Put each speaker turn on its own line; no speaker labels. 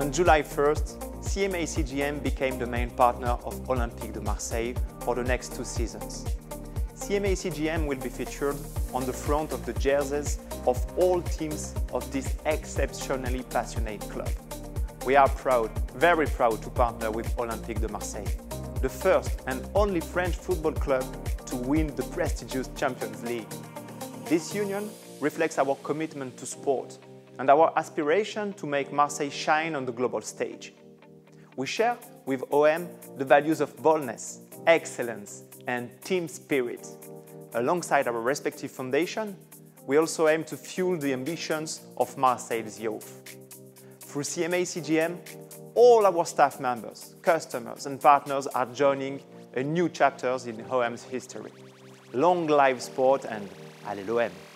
On July 1st, CMA CGM became the main partner of Olympique de Marseille for the next two seasons. CMA CGM will be featured on the front of the jerseys of all teams of this exceptionally passionate club. We are proud, very proud to partner with Olympique de Marseille, the first and only French football club to win the prestigious Champions League. This union reflects our commitment to sport and our aspiration to make Marseille shine on the global stage. We share with OM the values of boldness, excellence, and team spirit. Alongside our respective foundation, we also aim to fuel the ambitions of Marseille's youth. Through CMA CGM, all our staff members, customers, and partners are joining a new chapters in OM's history. Long live sport and Allez l'OM!